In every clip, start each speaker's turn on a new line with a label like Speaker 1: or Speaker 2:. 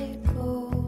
Speaker 1: let go.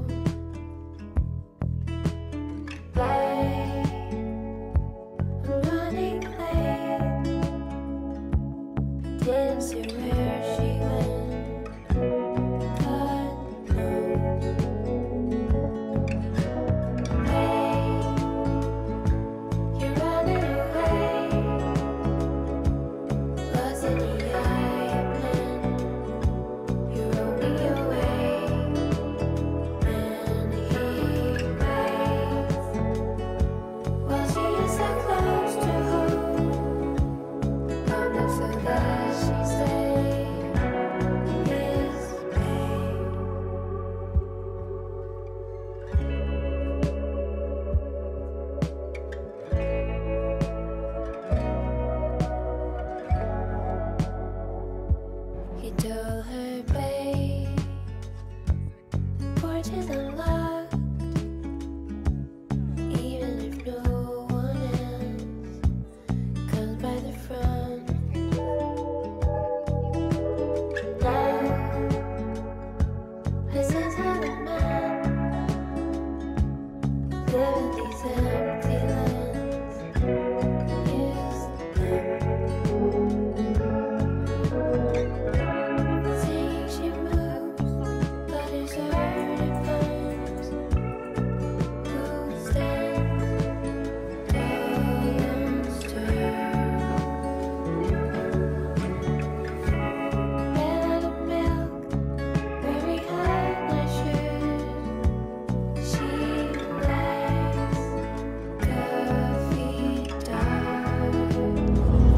Speaker 1: empty